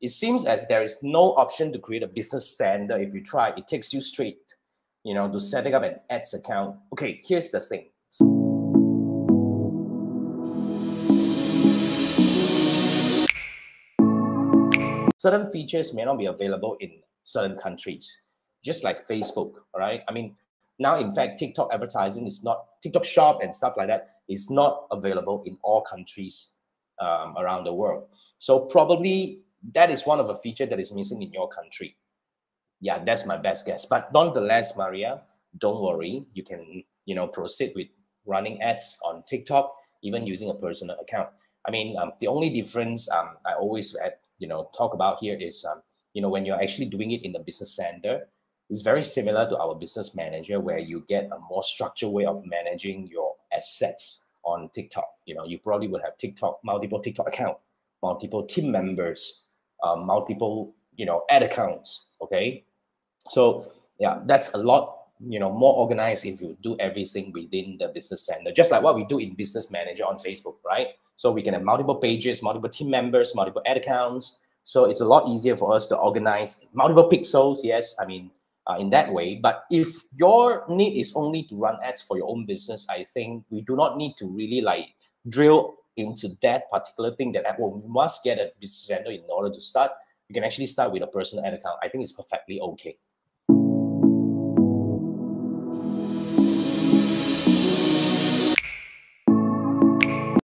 it seems as there is no option to create a business center. If you try, it takes you straight, you know, to setting up an ads account. Okay, here's the thing. Certain features may not be available in certain countries, just like Facebook, all right? I mean, now in fact, TikTok advertising is not, TikTok shop and stuff like that is not available in all countries um, around the world. So probably that is one of the feature that is missing in your country. Yeah, that's my best guess. But nonetheless, Maria, don't worry. You can, you know, proceed with running ads on TikTok, even using a personal account. I mean, um, the only difference um, I always, you know, talk about here is, um, you know, when you're actually doing it in the business center, it's very similar to our business manager, where you get a more structured way of managing your assets on TikTok. You know, you probably would have TikTok, multiple TikTok account, multiple team members, um, multiple you know ad accounts okay? So yeah that's a lot you know more organized if you do everything within the business center just like what we do in business manager on facebook right? So we can have multiple pages multiple team members multiple ad accounts. So it's a lot easier for us to organize multiple pixels yes i mean uh, in that way. But if your need is only to run ads for your own business i think we do not need to really like drill into that particular thing that Apple must get a business center in order to start, you can actually start with a personal ad account. I think it's perfectly okay.